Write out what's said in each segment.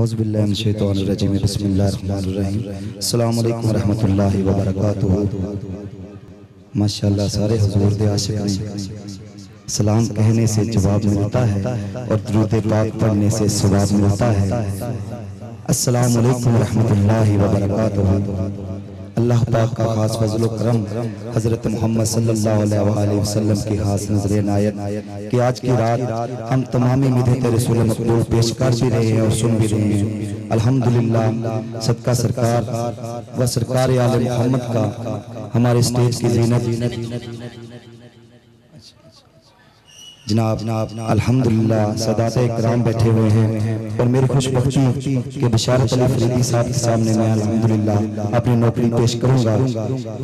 اعوذ باللہ من شیطان الرجیم، بسم اللہ الرحمن الرحیم۔ السلام علیکم ورحمت اللہ وبرکاتہ۔ ماشاءاللہ سارے حضور دے عاشق نے سلام کہنے سے جواب ملتا ہے اور درود پاک پڑھنے سے ثواب ملتا ہے۔ السلام علیکم ورحمت اللہ وبرکاتہ۔ اللہ پاک کا خاص فضل و کرم حضرت محمد صلی اللہ علیہ وآلہ وسلم کی خاص نظر نایت کہ آج کی رات ہم تمامی مدھت رسول مقبول پیش کر بھی رہے ہیں اور سن بھی رہے ہیں۔ الحمدللہ، صدقہ سرکار و سرکار آل محمد کا ہمارے سٹیج کی زینت جناب، الحمدللہ صدات اکرام بیٹھے ہوئے ہیں اور میری خوش بختی کہ بشارت علی فریدی صاحب کے سامنے میں الحمدللہ اپنی نوکری پیش کروں گا۔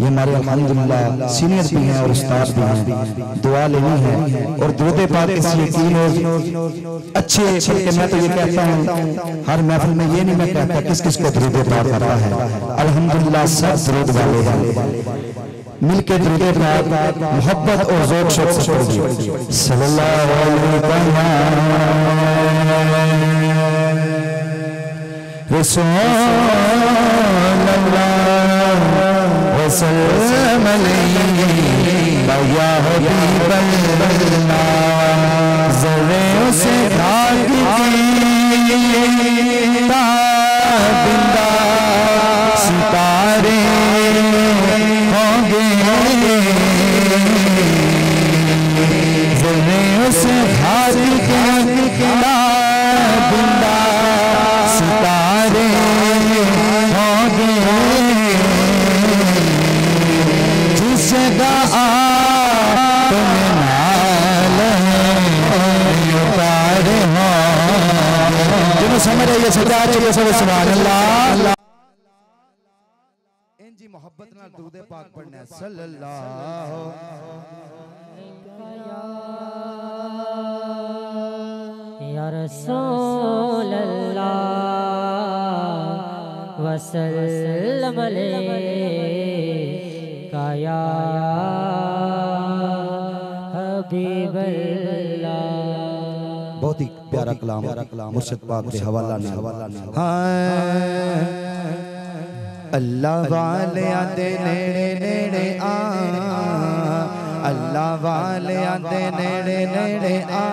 یہ ہمارے الحمدللہ سینئر بھی ہیں اور استاد بھی ہیں۔ دعا لینی ہے اور درود پاک اس یقین ہو اچھے بلکہ میں تو یہ کہتا ہوں، ہر محفل میں یہ نہیں میں کہتا کس کس کو درود پاک کرتا ہے۔ الحمدللہ سب درود والے ہیں۔ مل کے دل کے پاک محبت اور ذوق شوق سے پڑھیے صلی اللہ علیہ وسلم۔ رسول اللہ وسلم علیہ یا حبیب اللہ سمجھ رہے یہ سجا چلے سب سبحان اللہ۔ انجی محبت نال درود پاک پڑھنا ہے صلی اللہ یا رسول اللہ وسلم علیکہ یا حبیب اللہ۔ بہت ہی پیارا کلام مرشد پاک کے حوالہ نے اللہ والے آدھے نیڑے نیڑے آ۔ اللہ والے آدھے نیڑے نیڑے آ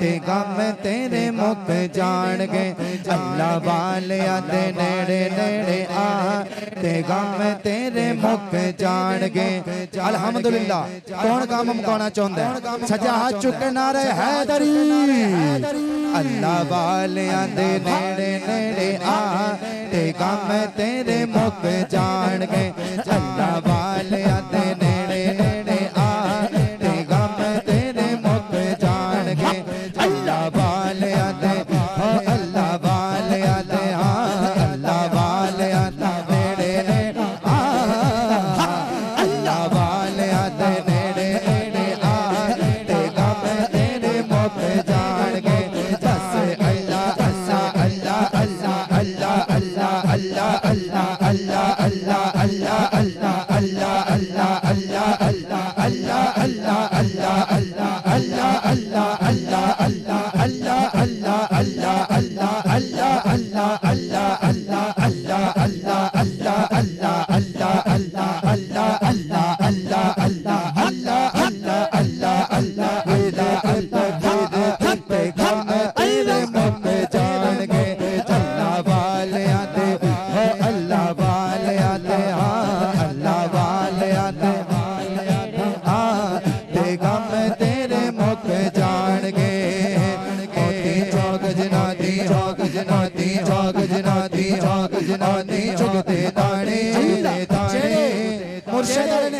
تے غم تیرے مک جان گے۔ اللہ والے آدھے نیڑے نیڑے آ تے غم تیرے مک جان گے۔ الحمدللہ، کون کام مکانا چاہتا ہے سجا ہاتھ چکے نعرے حیدری۔ اللہ والے آدھے نیڑے نیڑے آ تے غم تیرے مک جان گے۔ اللہ اللہ اللہ اللہ اللہ غم تیرے جان گے اللہ والے آتے ہو اللہ والے آتے ہاں اللہ والے آتے ہاں تے غم تیرے مک جان گے چوک جناتی چوک جناتی چوک جناتی چوک جناتی دانے دانے مرشد نے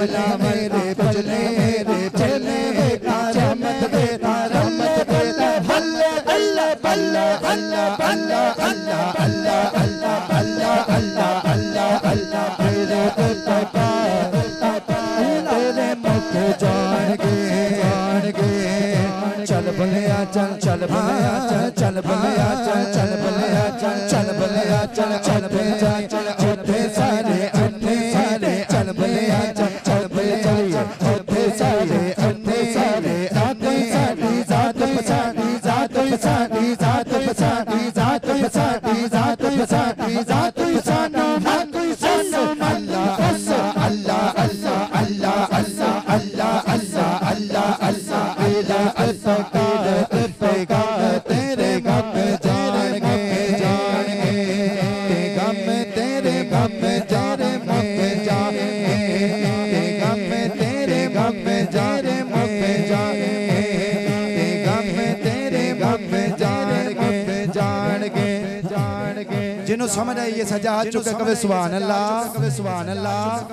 ویکھا میرے پجلے میرے رحمت رحمت اللہ اللہ اللہ اللہ اللہ اللہ اللہ اللہ اللہ اللہ اللہ تیرے مکھ جان جان چل بلیا چل چل بلیا چل چل بلیا چل چل بلیا چل چل بلیا چل چل بلیا چل ذات ذات ذات اللہ اللہ اللہ اللہ اللہ اللہ اللہ اللہ اللہ اللہ کا تیرے غم جان کے جان غم تیرے غم جان مک جان غم تیرے غم جان سمجھے یہ سجا چکے کبھی سبحان اللہ سبحان اللہ